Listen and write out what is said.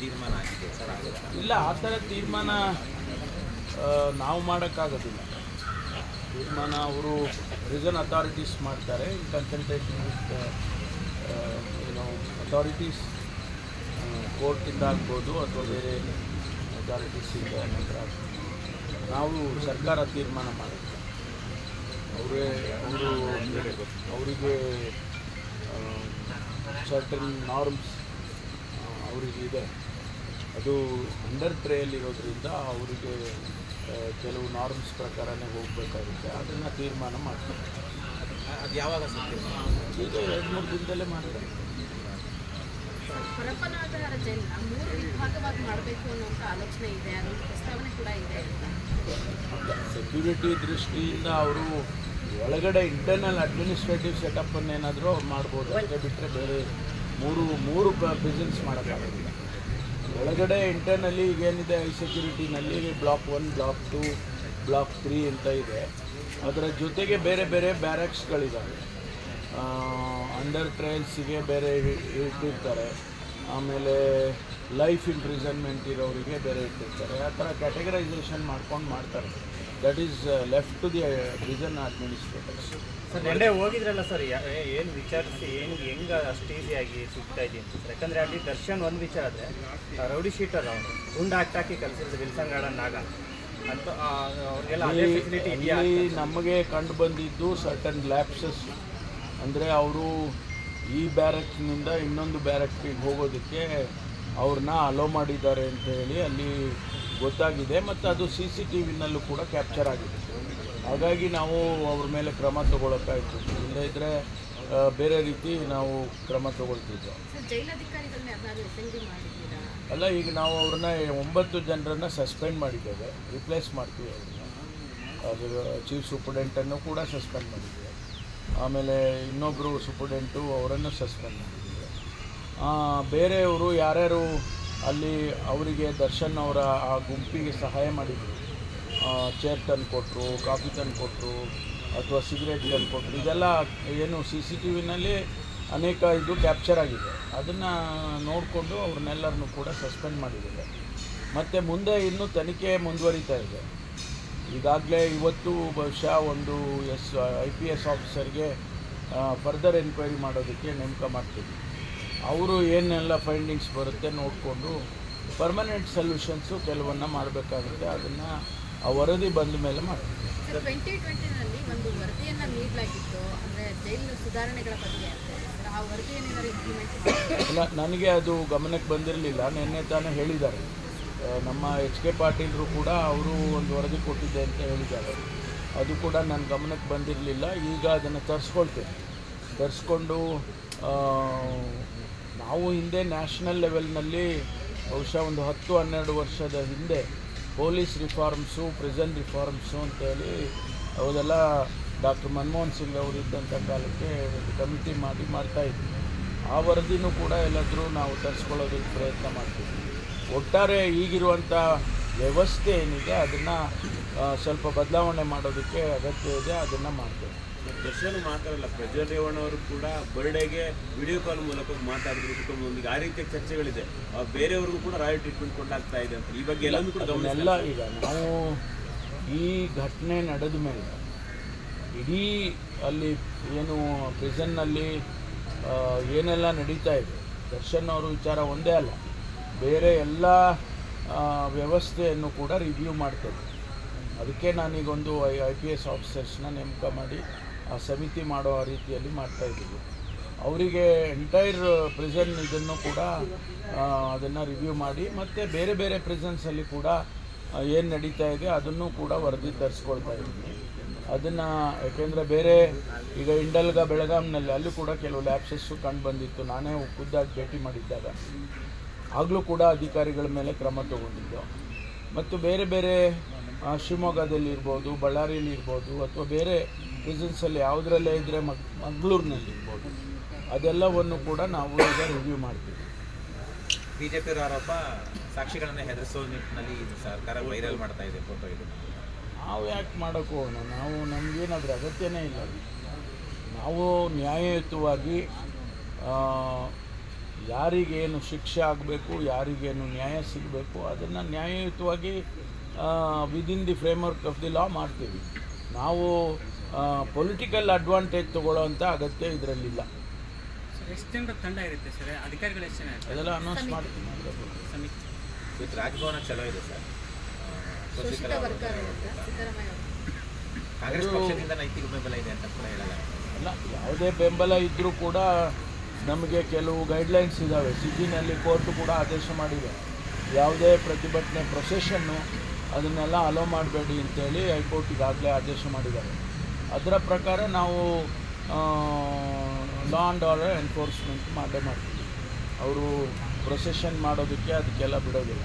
ತೀರ್ಮಾನ ಇಲ್ಲ, ಆ ಥರ ತೀರ್ಮಾನ ನಾವು ಮಾಡೋಕ್ಕಾಗೋದಿಲ್ಲ. ತೀರ್ಮಾನ ಅವರು ರೀಸನ್ ಅಥಾರಿಟೀಸ್ ಮಾಡ್ತಾರೆ. ಇನ್ ಕನ್ಸಲ್ಟೇಷನ್ ವಿತ್ ಏನೋ ಅಥಾರಿಟೀಸ್ ಕೋರ್ಟಿಂದ ಆಗ್ಬೋದು ಅಥವಾ ಬೇರೆ ಅಥಾರಿಟೀಸಿಂದ ನಂತರ ನಾವು ಸರ್ಕಾರ ತೀರ್ಮಾನ ಮಾಡುತ್ತೆ. ಅವರೇ, ಅವರು ಅವರಿಗೆ ಸರ್ಟನ್ ನಾರ್ಮ್ಸ್ ಅವರಿಗೆ ಇದೆ. ಅದು ಅಂಡರ್ ಟ್ರೇಯಲ್ಲಿರೋದ್ರಿಂದ ಅವರಿಗೆ ಕೆಲವು ನಾರ್ಮ್ಸ್ ಪ್ರಕಾರನೇ ಹೋಗಬೇಕಾಗುತ್ತೆ. ಅದನ್ನು ತೀರ್ಮಾನ ಮಾಡ್ತಾರೆ. ಅದು ಯಾವಾಗ ಈಗ ಎರಡು ಮೂರು ದಿನದಲ್ಲೇ ಮಾಡ್ತಾರೆ. ಪರಪ್ಪನಾಗರ ಜೈಲನ್ನ ಮೂರು ವಿಭಾಗವಾಗಿ ಮಾಡಬೇಕು ಅನ್ನೋಂಥ ಆಲೋಚನೆ ಇದೆ ಅದೊಂದು ಪ್ರಸ್ತಾವನೆ ಕೂಡ ಇದೆ. ಅಂತ ಸೆಕ್ಯೂರಿಟಿ ದೃಷ್ಟಿಯಿಂದ ಅವರು ಒಳಗಡೆ ಇಂಟರ್ನಲ್ ಅಡ್ಮಿನಿಸ್ಟ್ರೇಟಿವ್ ಸೆಟಪ್ಪನ್ನೇನಾದರೂ ಅವ್ರು ಮಾಡ್ಬೋದು. ಅದೇ ಬಿಟ್ಟರೆ ಬೇರೆ ಮೂರು ಮೂರು ಬಿಸ್ನೆಸ್ ಮಾಡೋಕ್ಕಾಗೋದಿಲ್ಲ. ಒಳಗಡೆ ಇಂಟರ್ನಲ್ಲಿ ಈಗೇನಿದೆ ಐ ಸೆಕ್ಯೂರಿಟಿನಲ್ಲಿ block one block two block three ಅಂತ ಇದೆ. ಅದರ ಜೊತೆಗೆ ಬೇರೆ ಬೇರೆ ಬ್ಯಾರಕ್ಸ್ಗಳಿದ್ದಾವೆ ಅಂಡರ್ ಟ್ರೈಲ್ಸಿಗೆ ಬೇರೆ ಇಟ್ಟಿರ್ತಾರೆ. ಆಮೇಲೆ ಲೈಫ್ ಇಂಪ್ರಿಸನ್ಮೆಂಟ್ ಇರೋರಿಗೆ ಬೇರೆ ಇಟ್ಟಿರ್ತಾರೆ. ಆ ಥರ ಕ್ಯಾಟಗರೈಸೇಷನ್ ಮಾಡ್ಕೊಂಡು ಮಾಡ್ತಾರೆ. That is left to the prison administrators sir ನೆನ್ನೆ ಹೋಗಿದ್ರಲ್ಲ ಸರ್ ಏನು ವಿಚಾರಿಸಿ ಏನು ಹೆಂಗೆ ಅಷ್ಟು ಈಸಿಯಾಗಿ ಸಿಗ್ತಾ ಇದೆ ಅಂತ ಸರ್. ಯಾಕಂದರೆ ಅಲ್ಲಿ ದರ್ಶನ್ ಒಂದು ವಿಚಾರ ಆದರೆ ರೌಡಿ ಶೀಟರ್ ಅವನು. ಗುಂಡು ಹಾಕಿ ಕಲಿಸಿದ್ರು ವಿಲ್ಸನ್ ಗಾರ್ಡನ್ ನಾಗ. ಅಂತ ಅವ್ರಿಗೆಲ್ಲ ಅದೇ ಫೆಸಿಲಿಟಿ ಇದೆಯಾ ನಮಗೆ ಕಂಡು ಬಂದಿದ್ದು ಸರ್ಟನ್ ಲ್ಯಾಪ್ಸಸ್ ಅಂದರೆ ಅವರು ಈ ಬ್ಯಾರಕ್ನಿಂದ ಇನ್ನೊಂದು ಬ್ಯಾರಕ್ಗೆ ಹೋಗೋದಕ್ಕೆ ಅವ್ರನ್ನ ಅಲೋ ಮಾಡಿದ್ದಾರೆ ಅಂತ ಹೇಳಿ ಅಲ್ಲಿ ಗೊತ್ತಾಗಿದೆ ಮತ್ತು ಅದು ಸಿ ಸಿ ಟಿ ವಿನಲ್ಲೂ ಕೂಡ ಕ್ಯಾಪ್ಚರ್ ಆಗಿದೆ. ಹಾಗಾಗಿ ನಾವು ಅವ್ರ ಮೇಲೆ ಕ್ರಮ ತಗೊಳಕ್ಕಾಯ್ತು. ಇಲ್ಲದೇ ಇದ್ದರೆ ಬೇರೆ ರೀತಿ ನಾವು ಕ್ರಮ ತಗೊಳ್ತಿದ್ದೋ ಅಲ್ಲ ಈಗ ನಾವು ಅವ್ರನ್ನ ಒಂಬತ್ತು ಜನರನ್ನ ಸಸ್ಪೆಂಡ್ ಮಾಡಿದ್ದೇವೆ. ರಿಪ್ಲೇಸ್ ಮಾಡ್ತೀವಿ ಅವ್ರನ್ನ. ಅದು ಚೀಫ್ ಸೂಪರ್ಡೆಂಟನ್ನು ಕೂಡ ಸಸ್ಪೆಂಡ್ ಮಾಡಿದ್ದೇವೆ. ಆಮೇಲೆ ಇನ್ನೊಬ್ಬರು ಸೂಪರ್ಡೆಂಟು ಅವರನ್ನು ಸಸ್ಪೆಂಡ್ ಮಾಡಿದ್ದೇವೆ. ಬೇರೆಯವರು ಯಾರ್ಯಾರು ಅಲ್ಲಿ ಅವರಿಗೆ ದರ್ಶನ್ ಅವರ ಆ ಗುಂಪಿಗೆ ಸಹಾಯ ಮಾಡಿದರು. ಚೇರ್ ತಂದು ಕೊಟ್ಟರು ಕಾಫಿ ತಂದು ಕೊಟ್ಟರು ಅಥವಾ ಸಿಗರೇಟ್ ತಂದು ಕೊಟ್ಟರು ಇದೆಲ್ಲ ಏನು ಸಿ ಸಿ ಟಿ ವಿನಲ್ಲಿ ಅನೇಕ ಇದು ಕ್ಯಾಪ್ಚರ್ ಆಗಿದೆ. ಅದನ್ನು ನೋಡಿಕೊಂಡು ಅವ್ರನ್ನೆಲ್ಲರನ್ನು ಕೂಡ ಸಸ್ಪೆಂಡ್ ಮಾಡಿದ್ದಾರೆ. ಮತ್ತು ಮುಂದೆ ಇನ್ನೂ ತನಿಖೆ ಮುಂದುವರಿತಾ ಇದೆ. ಈಗಾಗಲೇ ಇವತ್ತು ಬಹುಶಃ ಒಂದು ಎಸ್, ಐ ಪಿ ಎಸ್ ಆಫೀಸರ್ಗೆ ಫರ್ದರ್ ಎನ್ಕ್ವೈರಿ ಮಾಡೋದಕ್ಕೆ ನೇಮಕ ಮಾಡ್ತೀವಿ. ಅವರು ಏನೆಲ್ಲ ಫೈಂಡಿಂಗ್ಸ್ ಬರುತ್ತೆ ನೋಡಿಕೊಂಡು ಪರ್ಮನೆಂಟ್ ಸೊಲ್ಯೂಷನ್ಸು ಕೆಲವನ್ನ ಮಾಡಬೇಕಾಗುತ್ತೆ. ಅದನ್ನು ಆ ವರದಿ ಬಂದ ಮೇಲೆ ಮಾಡ್ತೀವಿ. ಸರ್ ಟ್ವೆಂಟಿ ಟ್ವೆಂಟಿನಲ್ಲಿ ಒಂದು ವರದಿಯನ್ನು ನೀಡಲಾಗಿತ್ತು. ಅಂದರೆ ಜೈಲು ಸುಧಾರಣೆಗಳ ಬಗ್ಗೆ ಅಂತ. ಆ ವರದಿಯನ್ನು ಏನಾದ್ರು ಇಂಪ್ಲಿಮೆಂಟ್ ಮಾಡಿ ಇಲ್ಲ ನನಗೆ ಅದು ಗಮನಕ್ಕೆ ಬಂದಿರಲಿಲ್ಲ. ನಿನ್ನೆ ತಾನೇ ಹೇಳಿದ್ದಾರೆ. ನಮ್ಮ ಎಚ್ ಕೆ ಪಾಟೀಲರು ಕೂಡ ಅವರು ಒಂದು ವರದಿ ಕೊಟ್ಟಿದ್ದೆ ಅಂತ ಹೇಳಿದ್ದಾರೆ. ಅದು ಕೂಡ ನನ್ನ ಗಮನಕ್ಕೆ ಬಂದಿರಲಿಲ್ಲ. ಈಗ ಅದನ್ನು ತರಿಸ್ಕೊಳ್ತೇನೆ. ತರಿಸ್ಕೊಂಡು ನಾವು ಹಿಂದೆ ನ್ಯಾಷನಲ್ ಲೆವೆಲ್ನಲ್ಲಿ ಬಹುಶಃ ಒಂದು ಹತ್ತು, ಹನ್ನೆರಡು ವರ್ಷದ ಹಿಂದೆ ಪೊಲೀಸ್ ರಿಫಾರ್ಮ್ಸು, ಪ್ರಿಸನ್ ರಿಫಾರ್ಮ್ಸು ಅಂತೇಳಿ ಅವೆಲ್ಲ ಡಾಕ್ಟರ್ ಮನಮೋಹನ್ ಸಿಂಗ್ ಅವರು ಇದ್ದಂಥ ಕಾಲಕ್ಕೆ ಒಂದು ಕಮಿಟಿ ಮಾಡಿ ಮಾಡ್ತಾಯಿದ್ವಿ ಆ ವರದಿನೂ ಕೂಡ ಎಲ್ಲಾದರೂ ನಾವು ತರಿಸ್ಕೊಳ್ಳೋದಕ್ಕೆ ಪ್ರಯತ್ನ ಮಾಡ್ತೀವಿ. ಒಟ್ಟಾರೆ ಈಗಿರುವಂಥ ವ್ಯವಸ್ಥೆ ಏನಿದೆ, ಅದನ್ನು ಸ್ವಲ್ಪ ಬದಲಾವಣೆ ಮಾಡೋದಕ್ಕೆ ಅಗತ್ಯ ಇದೆ, ಅದನ್ನು ಮಾಡ್ತೇವೆ. ದರ್ಶನ್ ಮಾತಾಡಲ್ಲ ಪ್ರಜ್ವಲ್ ರೇವಣ್ಣ ಅವರು ಕೂಡ ಬರ್ಡೇಗೆ ವಿಡಿಯೋ ಕಾಲ್ ಮೂಲಕ ಮಾತಾಡಿದ್ರು ಕುಟುಂಬದೊಂದಿಗೆ. ಆ ರೀತಿಯ ಚರ್ಚೆಗಳಿದೆ. ಬೇರೆಯವ್ರಿಗೂ ಕೂಡ ರಾಯಲ್ ಟ್ರೀಟ್ಮೆಂಟ್ ಕೊಂಡಾಗ್ತಾ ಇದೆ ಅಂತ ಈ ಬಗ್ಗೆ ಎಲ್ಲನೂ ಕೂಡ ಈಗ ನಾವು ಈ ಘಟನೆ ನಡೆದ ಮೇಲೆ ಇಡೀ ಅಲ್ಲಿ ಏನು ಪ್ರಿಸನ್ನಲ್ಲಿ ಏನೆಲ್ಲ ನಡೀತಾ ಇದೆ ದರ್ಶನ್ ಅವರ ವಿಚಾರ ಒಂದೇ ಅಲ್ಲ ಬೇರೆ ಎಲ್ಲ ವ್ಯವಸ್ಥೆಯನ್ನು ಕೂಡ ರಿವ್ಯೂ ಮಾಡ್ತೇವೆ ಅದಕ್ಕೆ ನಾನೀಗೊಂದು ಐ ಐ ಪಿ ಎಸ್ ಆಫೀಸರ್ಸ್ನ ನೇಮಕ ಮಾಡಿ ಸಮಿತಿ ಮಾಡೋ ರೀತಿಯಲ್ಲಿ ಮಾಡ್ತಾ ಇದ್ದೀವಿ. ಅವರಿಗೆ ಎಂಟೈರ್ ಪ್ರಿಸನ್ ಇದನ್ನು ಕೂಡ ಅದನ್ನು ರಿವ್ಯೂ ಮಾಡಿ ಮತ್ತು ಬೇರೆ ಬೇರೆ ಪ್ರೆಸೆನ್ಸಲ್ಲಿ ಕೂಡ ಏನು ನಡೀತಾ ಇದೆ ಅದನ್ನು ಕೂಡ ವರದಿ ತರಿಸ್ಕೊಳ್ತಾ ಇದ್ದೀವಿ. ಅದನ್ನು ಯಾಕೆಂದರೆ ಬೇರೆ ಈಗ ಇಂಡಲ್ಗ ಬೆಳಗಾಂನಲ್ಲಿ ಅಲ್ಲೂ ಕೂಡ ಕೆಲವು ಲ್ಯಾಬ್ಸಸ್ಸು ಕಂಡು ಬಂದಿತ್ತು. ನಾನೇ ಖುದ್ದಾಗಿ ಭೇಟಿ ಮಾಡಿದ್ದಾಗ. ಆಗಲೂ ಕೂಡ ಅಧಿಕಾರಿಗಳ ಮೇಲೆ ಕ್ರಮ ತಗೊಂಡಿದ್ದು. ಮತ್ತು ಬೇರೆ ಬೇರೆ ಆ, ಶಿವಮೊಗ್ಗದಲ್ಲಿ ಇರ್ಬೋದು ಬಳ್ಳಾರಿಯಲ್ಲಿ ಇರ್ಬೋದು ಅಥವಾ ಬೇರೆ ಪ್ರಿಸನ್ಸಲ್ಲಿ ಯಾವುದರಲ್ಲೇ ಇದ್ದರೆ ಮಗ್ ಮಂಗಳೂರಿನಲ್ಲಿ ಇರ್ಬೋದು. ಅದೆಲ್ಲವನ್ನು ಕೂಡ ನಾವು ಈಗ ರಿವ್ಯೂ ಮಾಡ್ತೀವಿ. ಬಿಜೆಪಿಯವರ ಆರೋಪ ಸಾಕ್ಷಿಗಳನ್ನು ಹೆದರಿಸೋ ನಿಟ್ಟಿನಲ್ಲಿ ಇದು ಸರ್ಕಾರ ವೈರಲ್ ಮಾಡ್ತಾ ಇದೆ ಫೋಟೋ ಇದು. ನಾವು ಯಾಕೆ ಮಾಡೋಕ್ಕೆ ಹೋಗೋಣ? ನಾವು ನಮಗೇನಾದ್ರೂ ಅಗತ್ಯನೇ ಇಲ್ಲ. ನಾವು ನ್ಯಾಯಯುತವಾಗಿ ಯಾರಿಗೇನು ಶಿಕ್ಷೆ ಆಗಬೇಕು ಯಾರಿಗೇನು ನ್ಯಾಯ ಸಿಗಬೇಕು ಅದನ್ನು ನ್ಯಾಯಯುತವಾಗಿ within the framework of the law ಮಾಡ್ತೀವಿ. ನಾವು ಪೊಲಿಟಿಕಲ್ ಅಡ್ವಾಂಟೇಜ್ ತಗೊಳ್ಳೋವಂಥ ಅಗತ್ಯ ಇದರಲ್ಲಿಲ್ಲ. ಸರ್ ಎಷ್ಟು ಜನರ ತಂಡ ಇರುತ್ತೆ ಸರ್? ಅಧಿಕಾರಿಗಳು ಎಷ್ಟು ಜನ ಅದೆಲ್ಲ ಅನೌನ್ಸ್ ಮಾಡ್ತೀನಿ ಇವತ್ತು ರಾಜಭವನ ಚಲೋ ಇದೆ ಸರ್. ಕಾಂಗ್ರೆಸ್ ಪಕ್ಷದಿಂದ ನೈತಿಕ ಬೆಂಬಲ ಇದೆ ಅಂತ ಕೂಡ ಹೇಳಲ್ಲ. ಅಲ್ಲ ಯಾವುದೇ ಬೆಂಬಲ ಇದ್ದರೂ ಕೂಡ ನಮಗೆ ಕೆಲವು ಗೈಡ್ಲೈನ್ಸ್ ಇದ್ದಾವೆ. ಸಿಟಿನಲ್ಲಿ ಕೋರ್ಟ್ ಕೂಡ ಆದೇಶ ಮಾಡಿದೆ. ಯಾವುದೇ ಪ್ರತಿಭಟನೆ ಪ್ರೊಸೆಷನ್ನು ಅದನ್ನೆಲ್ಲ ಅಲೋ ಮಾಡಬೇಡಿ ಅಂತೇಳಿ ಹೈಕೋರ್ಟ್ ಈಗಾಗಲೇ ಆದೇಶ ಮಾಡಿದ್ದಾರೆ. ಅದರ ಪ್ರಕಾರ ನಾವು ಲಾ ಆ್ಯಂಡ್ ಆರ್ಡರ್ ಎನ್ಫೋರ್ಸ್ಮೆಂಟ್ ಮಾಡೇ ಮಾಡ್ತೀವಿ. ಅವರು ಪ್ರೊಸೆಷನ್ ಮಾಡೋದಕ್ಕೆ ಅದಕ್ಕೆಲ್ಲ ಬಿಡೋದಿಲ್ಲ.